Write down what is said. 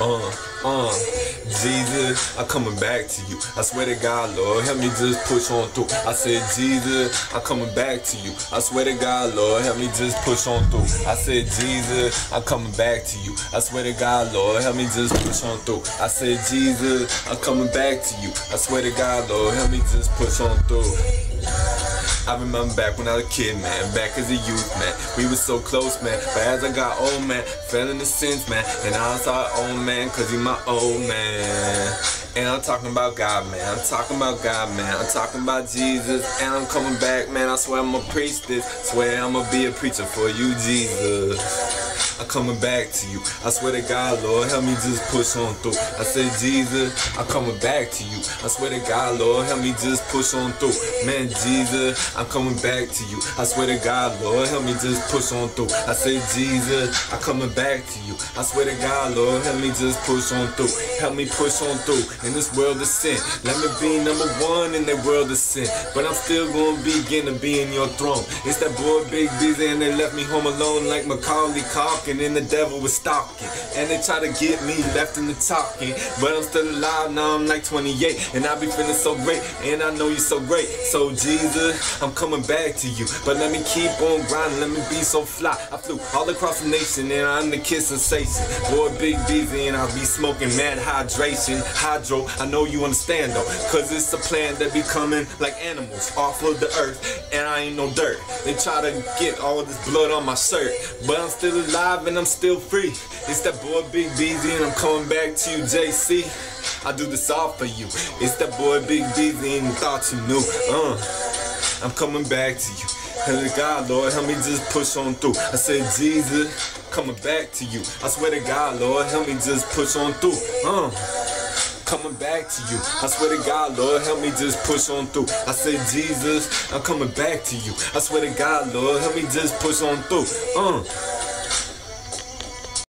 Uh, uh, Jesus, I'm coming back to you. I swear to God, Lord, help me just push on through. I said, Jesus, I'm coming back to you. I swear to God, Lord, help me just push on through. I said, Jesus, I'm coming back to you. I swear to God, Lord, help me just push on through. I said, Jesus, I'm coming back to you. I swear to God, Lord, help me just push on through. I remember back when I was a kid, man, back as a youth, man. We was so close, man. But as I got old, man, fell in the sins, man. And I saw old man, cause he my old man. And I'm talking about God, man. I'm talking about God, man. I'm talking about Jesus. And I'm coming back, man. I swear I'm gonna preach this. Swear I'm gonna be a preacher for you, Jesus. I'm coming back to you. I swear to God, Lord, help me just push on through. I said, Jesus, I'm coming back to you. I swear to God, Lord, help me just push on through. Man, Jesus, I'm coming back to you. I swear to God, Lord, help me just push on through. I said, Jesus, I'm coming back to you. I swear to God, Lord, help me just push on through. Help me push on through in this world of sin. Let me be number one in that world of sin. But I'm still gonna begin to be in your throne. It's that boy Big Beezay and they left me home alone like Macaulay Culkin and the devil was stalking. And they try to get me left in the talking. But I'm still alive, now I'm like 28. And I be feeling so great, and I know you're so great. So Jesus, I'm coming back to you. But let me keep on grinding, let me be so fly. I flew all across the nation, and I'm the kid sensation. Boy, Big Beezay, and I'll be smoking mad hydration. Hydro, I know you understand though. Cause it's a plant that be coming like animals off of the earth. And I ain't no dirt. They try to get all this blood on my shirt. But I'm still alive alive and I'm still free. It's that boy Big Beezay and I'm coming back to you, JC. I do this all for you. It's that boy Big Beezay and you thought you knew. Uh, I'm coming back to you. Help God, Lord, help me just push on through. I said, Jesus, coming back to you. I swear to God, Lord, help me just push on through. Uh coming back to you. I swear to God, Lord, help me just push on through. I said, Jesus, I'm coming back to you. I swear to God, Lord, help me just push on through. Uh.